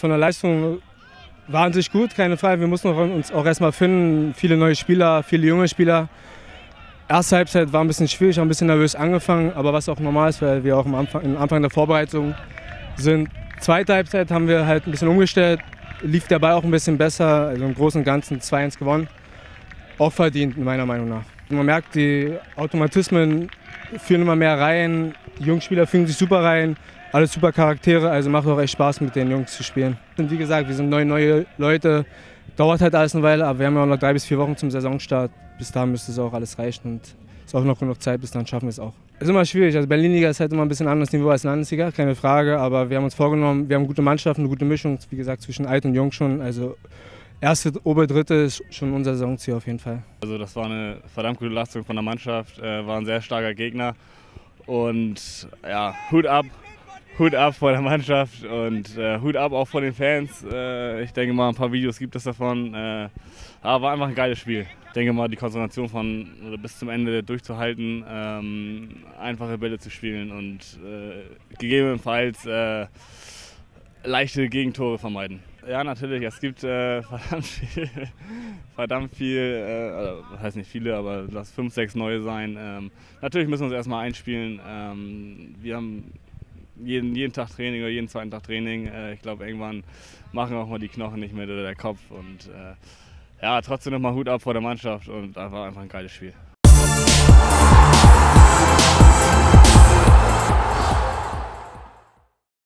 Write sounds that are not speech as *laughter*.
Von der Leistung sich gut, keine Frage. Wir mussten uns auch erstmal finden. Viele neue Spieler, viele junge Spieler. Erste Halbzeit war ein bisschen schwierig, auch ein bisschen nervös angefangen, aber was auch normal ist, weil wir auch am Anfang, am Anfang der Vorbereitung sind. Zweite Halbzeit haben wir halt ein bisschen umgestellt, lief der Ball auch ein bisschen besser, also im Großen und Ganzen 2-1 gewonnen. Auch verdient, meiner Meinung nach. Man merkt, die Automatismen führen immer mehr rein, die Jungspieler fühlen sich super rein, alles super Charaktere, also macht auch echt Spaß mit den Jungs zu spielen. Und wie gesagt, wir sind neue, neue Leute, dauert halt alles eine Weile, aber wir haben ja noch drei bis vier Wochen zum Saisonstart. Bis dahin müsste es auch alles reichen und es ist auch noch genug Zeit, bis dann schaffen wir es auch. Es ist immer schwierig, also Berlin-Liga ist halt immer ein bisschen anderes Niveau als Landesliga, keine Frage, aber wir haben uns vorgenommen, wir haben gute Mannschaften, eine gute Mischung, wie gesagt, zwischen alt und jung schon, also erste, ober, dritte ist schon unser Saisonziel auf jeden Fall. Also das war eine verdammt gute Leistung von der Mannschaft, äh, war ein sehr starker Gegner und ja, Hut ab, Hut ab vor der Mannschaft und äh, Hut ab auch vor den Fans. Äh, ich denke mal, ein paar Videos gibt es davon. Äh, aber war einfach ein geiles Spiel. Ich denke mal, die Konzentration von bis zum Ende durchzuhalten, ähm, einfache Bälle zu spielen und äh, gegebenenfalls äh, leichte Gegentore vermeiden. Ja, natürlich. Es gibt äh, *laughs* verdammt viel, verdammt viel äh, also, das heißt nicht viele, aber lass fünf, sechs neue sein. Ähm, natürlich müssen wir uns erstmal einspielen. Ähm, wir haben jeden, jeden Tag Training oder jeden zweiten Tag Training. Äh, ich glaube, irgendwann machen auch mal die Knochen nicht mehr oder der Kopf. Und äh, ja, trotzdem nochmal Hut ab vor der Mannschaft und einfach, einfach ein geiles Spiel.